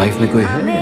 Life में कोई है?